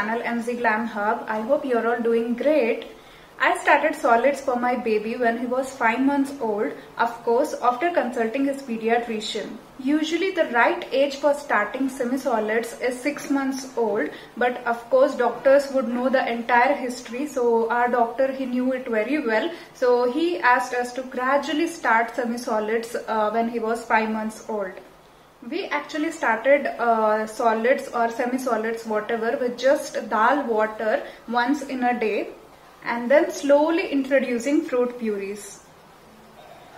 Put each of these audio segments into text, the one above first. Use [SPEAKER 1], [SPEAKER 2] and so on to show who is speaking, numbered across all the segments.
[SPEAKER 1] Glam Hub. I hope you're all doing great. I started solids for my baby when he was 5 months old, of course after consulting his pediatrician. Usually the right age for starting semi-solids is 6 months old but of course doctors would know the entire history so our doctor he knew it very well so he asked us to gradually start semi-solids uh, when he was 5 months old. We actually started uh, solids or semi-solids whatever with just dal water once in a day and then slowly introducing fruit purees.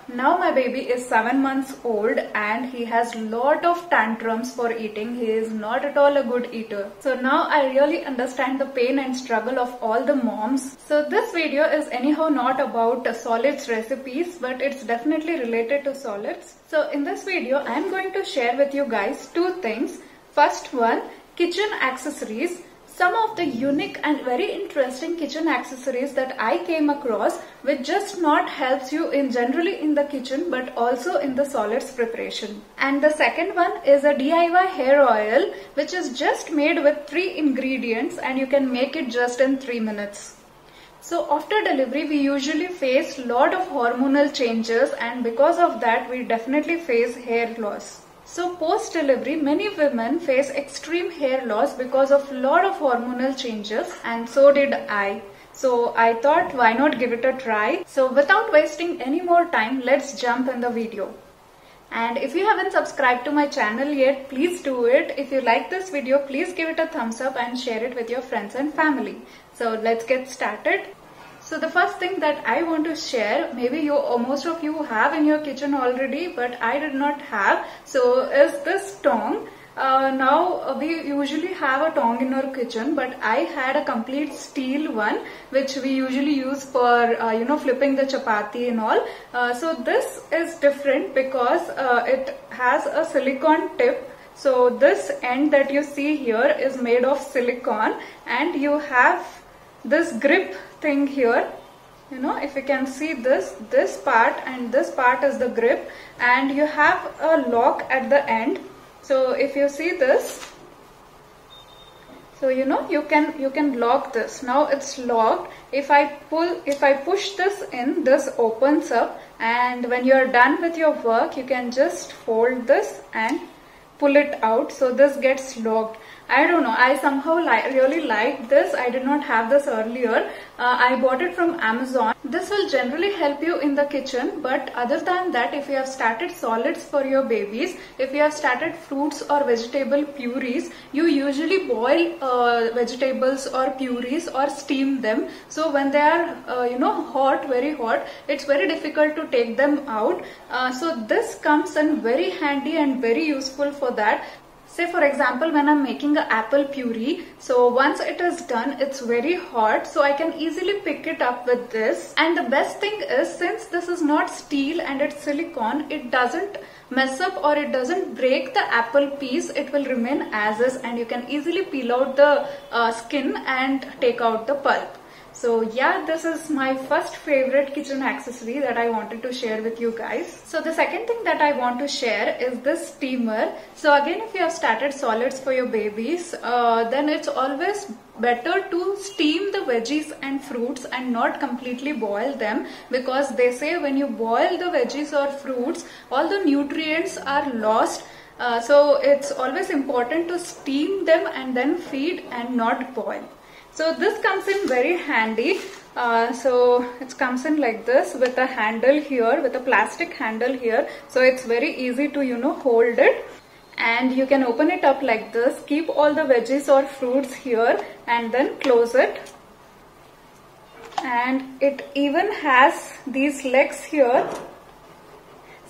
[SPEAKER 1] Now my baby is 7 months old and he has lot of tantrums for eating. He is not at all a good eater. So now I really understand the pain and struggle of all the moms. So this video is anyhow not about solids recipes but it's definitely related to solids. So in this video I am going to share with you guys two things. First one kitchen accessories some of the unique and very interesting kitchen accessories that I came across which just not helps you in generally in the kitchen but also in the solids preparation. And the second one is a DIY hair oil which is just made with three ingredients and you can make it just in three minutes. So after delivery we usually face lot of hormonal changes and because of that we definitely face hair loss. So post delivery many women face extreme hair loss because of lot of hormonal changes and so did I. So I thought why not give it a try. So without wasting any more time let's jump in the video. And if you haven't subscribed to my channel yet, please do it. If you like this video, please give it a thumbs up and share it with your friends and family. So let's get started. So the first thing that I want to share, maybe you most of you have in your kitchen already, but I did not have. So is this tong. Uh, now uh, we usually have a tong in our kitchen, but I had a complete steel one, which we usually use for uh, you know flipping the chapati and all. Uh, so this is different because uh, it has a silicone tip so this end that you see here is made of silicone and you have this grip thing here you know if you can see this this part and this part is the grip and you have a lock at the end. So if you see this so you know you can you can lock this. Now it's locked. If i pull if i push this in this opens up and when you're done with your work you can just fold this and pull it out. So this gets locked I don't know. I somehow li really like this. I did not have this earlier. Uh, I bought it from Amazon. This will generally help you in the kitchen. But other than that, if you have started solids for your babies, if you have started fruits or vegetable purees, you usually boil uh, vegetables or purees or steam them. So when they are, uh, you know, hot, very hot, it's very difficult to take them out. Uh, so this comes in very handy and very useful for that Say for example when I'm making an apple puree, so once it is done, it's very hot so I can easily pick it up with this. And the best thing is since this is not steel and it's silicone, it doesn't mess up or it doesn't break the apple piece. It will remain as is and you can easily peel out the uh, skin and take out the pulp. So yeah, this is my first favorite kitchen accessory that I wanted to share with you guys. So the second thing that I want to share is this steamer. So again, if you have started solids for your babies, uh, then it's always better to steam the veggies and fruits and not completely boil them because they say when you boil the veggies or fruits, all the nutrients are lost uh, so it's always important to steam them and then feed and not boil. So this comes in very handy. Uh, so it comes in like this with a handle here, with a plastic handle here. So it's very easy to, you know, hold it. And you can open it up like this. Keep all the veggies or fruits here and then close it. And it even has these legs here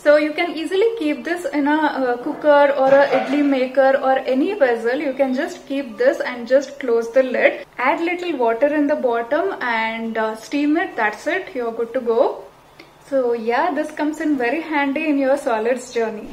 [SPEAKER 1] so you can easily keep this in a uh, cooker or a idli maker or any vessel. You can just keep this and just close the lid. Add little water in the bottom and uh, steam it. That's it. You're good to go. So yeah, this comes in very handy in your solids journey.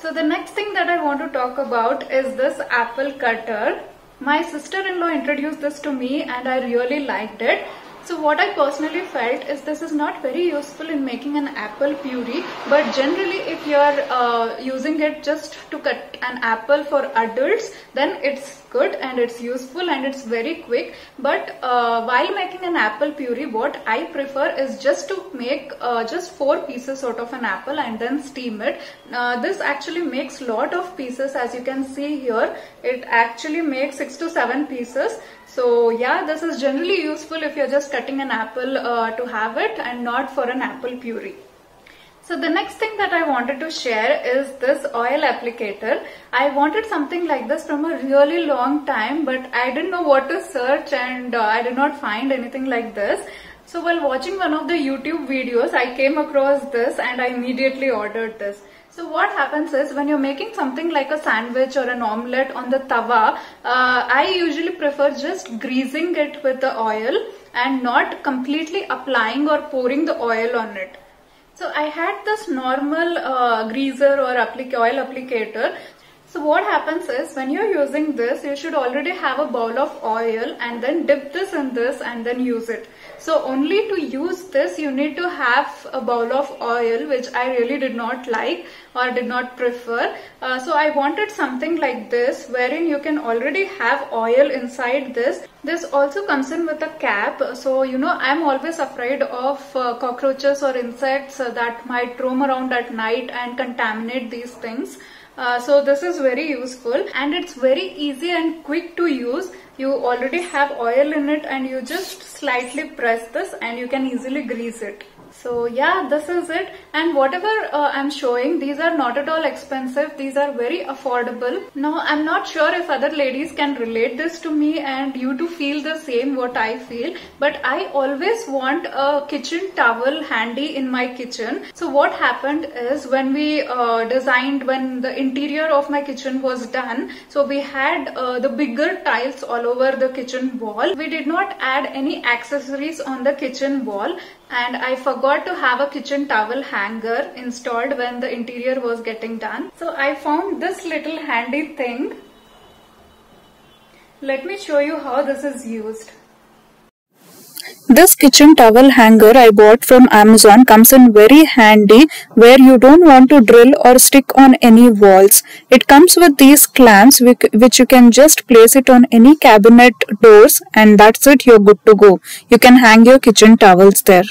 [SPEAKER 1] So the next thing that I want to talk about is this apple cutter. My sister-in-law introduced this to me and I really liked it. So what I personally felt is this is not very useful in making an apple puree but generally if you are uh, using it just to cut an apple for adults then it's good and it's useful and it's very quick. But uh, while making an apple puree what I prefer is just to make uh, just four pieces out of an apple and then steam it. Uh, this actually makes lot of pieces. As you can see here it actually makes six to seven pieces so yeah this is generally useful if you're just cutting an apple uh, to have it and not for an apple puree. So the next thing that I wanted to share is this oil applicator. I wanted something like this from a really long time but I didn't know what to search and uh, I did not find anything like this. So while watching one of the YouTube videos I came across this and I immediately ordered this. So what happens is when you're making something like a sandwich or an omelette on the tawa, uh, I usually prefer just greasing it with the oil and not completely applying or pouring the oil on it. So I had this normal uh, greaser or applic oil applicator. So what happens is when you're using this, you should already have a bowl of oil and then dip this in this and then use it. So only to use this you need to have a bowl of oil which I really did not like or did not prefer. Uh, so I wanted something like this wherein you can already have oil inside this. This also comes in with a cap. So you know I'm always afraid of uh, cockroaches or insects uh, that might roam around at night and contaminate these things. Uh, so this is very useful and it's very easy and quick to use you already have oil in it and you just slightly press this and you can easily grease it. So yeah, this is it. And whatever uh, I'm showing, these are not at all expensive. These are very affordable. Now, I'm not sure if other ladies can relate this to me and you to feel the same what I feel. But I always want a kitchen towel handy in my kitchen. So what happened is when we uh, designed, when the interior of my kitchen was done, so we had uh, the bigger tiles all over the kitchen wall. We did not add any accessories on the kitchen wall and I forgot to have a kitchen towel hanger installed when the interior was getting done. So I found this little handy thing. Let me show you how this is used.
[SPEAKER 2] This kitchen towel hanger I bought from Amazon comes in very handy where you don't want to drill or stick on any walls. It comes with these clamps which you can just place it on any cabinet doors and that's it you're good to go. You can hang your kitchen towels there.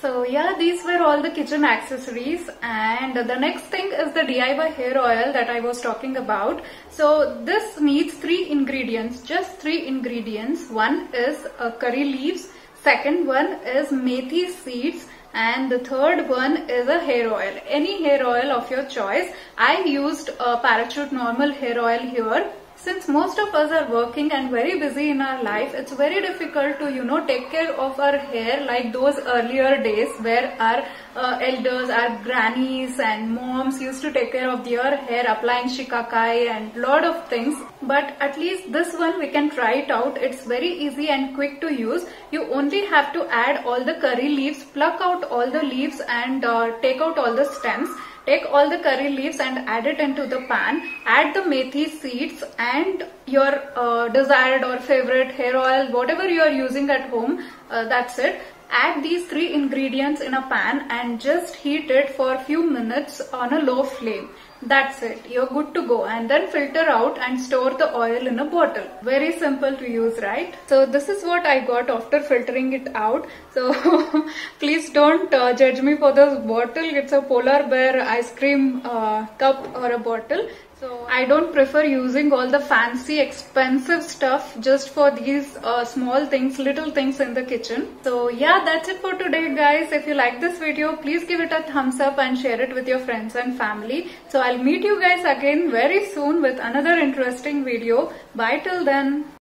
[SPEAKER 1] So yeah, these were all the kitchen accessories and the next thing is the DIY hair oil that I was talking about. So this needs three ingredients, just three ingredients. One is uh, curry leaves, second one is methi seeds and the third one is a hair oil. Any hair oil of your choice. I used a parachute normal hair oil here since most of us are working and very busy in our life, it's very difficult to, you know, take care of our hair like those earlier days where our uh, elders, our grannies and moms used to take care of their hair applying shikakai and lot of things. But at least this one we can try it out. It's very easy and quick to use. You only have to add all the curry leaves, pluck out all the leaves and uh, take out all the stems Take all the curry leaves and add it into the pan. Add the methi seeds and your uh, desired or favorite hair oil, whatever you are using at home, uh, that's it. Add these three ingredients in a pan and just heat it for a few minutes on a low flame. That's it. You're good to go. And then filter out and store the oil in a bottle. Very simple to use, right? So this is what I got after filtering it out. So please don't uh, judge me for this bottle. It's a polar bear ice cream uh, cup or a bottle. So I don't prefer using all the fancy expensive stuff just for these uh, small things, little things in the kitchen. So yeah, that's it for today guys. If you like this video, please give it a thumbs up and share it with your friends and family. So I'll meet you guys again very soon with another interesting video. Bye till then.